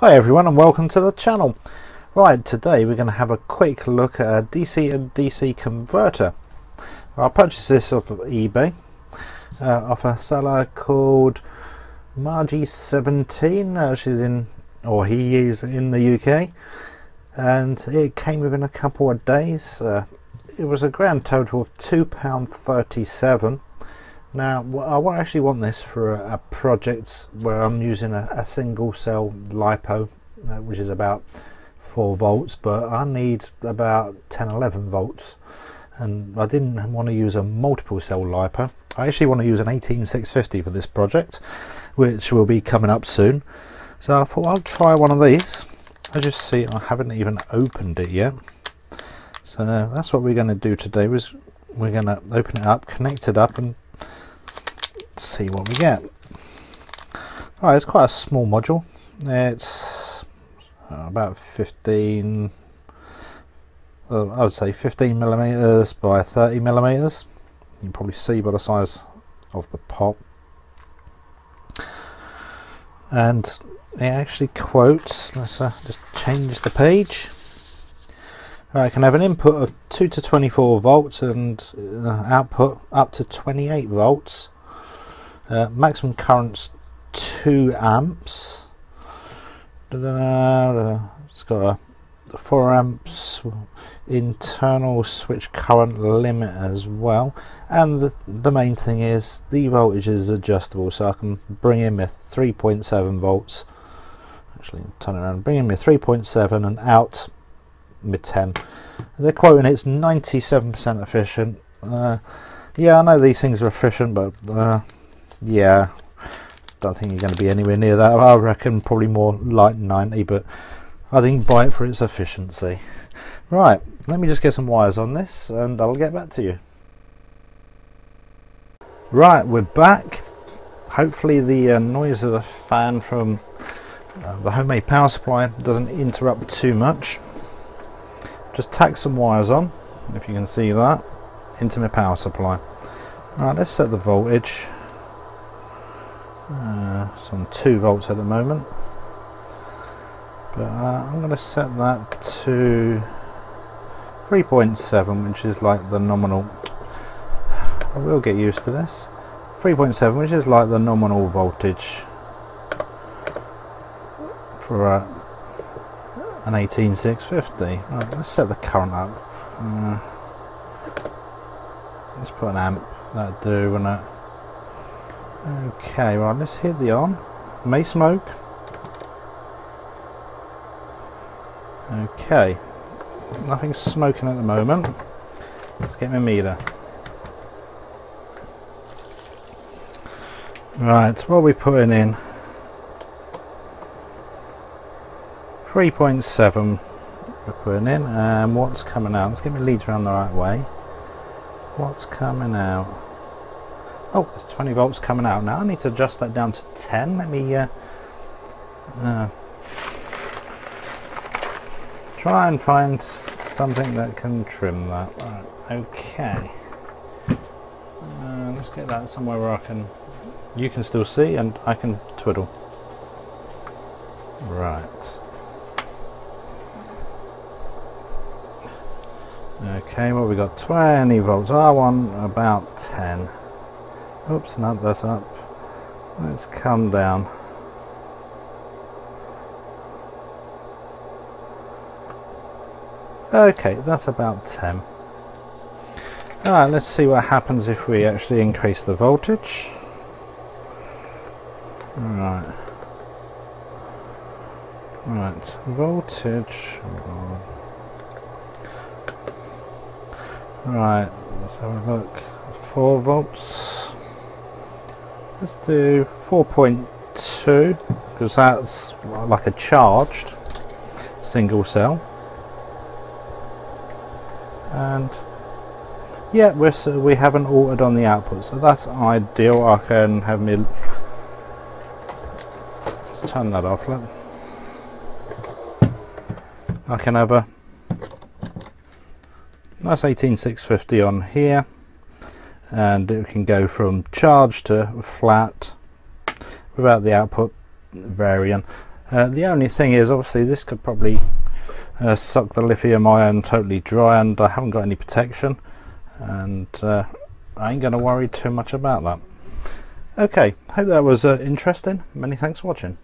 Hi everyone and welcome to the channel. Right, today we're going to have a quick look at a DC and DC converter. I purchased this off of eBay uh, off a seller called Margie17. Uh, she's in, or he is in the UK, and it came within a couple of days. Uh, it was a grand total of £2.37 now I actually want this for a, project where I'm using a, a single cell LiPo uh, which is about 4 volts but I need about 10-11 volts and I didn't want to use a multiple cell LiPo. I actually want to use an 18650 for this project which will be coming up soon so I thought I'll try one of these. As you see I haven't even opened it yet so that's what we're going to do today was we're going to open it up, connect it up and see what we get. Alright, it's quite a small module. It's uh, about 15, uh, I would say 15 millimeters by 30 millimeters. You can probably see by the size of the pot. And it actually quotes, let's uh, just change the page. I can have an input of 2 to 24 volts and uh, output up to 28 volts uh, maximum current's 2 amps. It's got a 4 amps internal switch current limit as well. And the, the main thing is the voltage is adjustable, so I can bring in my 3.7 volts. Actually, turn around, bring in my 3.7 and out mid 10. They're quoting it's 97% efficient. Uh, yeah, I know these things are efficient, but uh, yeah, don't think you're going to be anywhere near that. I reckon probably more like 90, but I think buy it for its efficiency. Right, let me just get some wires on this and I'll get back to you. Right, we're back. Hopefully the uh, noise of the fan from uh, the homemade power supply doesn't interrupt too much. Just tack some wires on, if you can see that, into my power supply. Right, let's set the voltage uh, it's on 2 volts at the moment. But uh, I'm going to set that to 3.7 which is like the nominal I will get used to this. 3.7 which is like the nominal voltage for uh, an 18650 right, let's set the current up. Uh, let's put an amp. That'll do and that Okay, right, let's hit the on. May smoke. Okay. Nothing's smoking at the moment. Let's get my meter. Right, what are we putting in? 3.7 we're putting in. And what's coming out? Let's get my leads around the right way. What's coming out? Oh, there's 20 volts coming out now. I need to adjust that down to 10. Let me uh, uh, try and find something that can trim that. Right, okay. Uh, let's get that somewhere where I can, you can still see and I can twiddle. Right. Okay, well we got 20 volts. I want about 10. Oops, not this up. Let's come down. Okay, that's about 10. Alright, let's see what happens if we actually increase the voltage. Alright. Right, voltage. Right, let's have a look. 4 volts. Let's do 4.2 because that's like a charged single cell. And yeah, we're, so we haven't altered on the output, so that's ideal. I can have me. Let's turn that off. Let, I can have a nice 18650 on here and it can go from charge to flat without the output varying Uh, the only thing is, obviously, this could probably uh, suck the lithium ion totally dry, and I haven't got any protection, and uh, I ain't going to worry too much about that. Okay, hope that was uh, interesting. Many thanks for watching.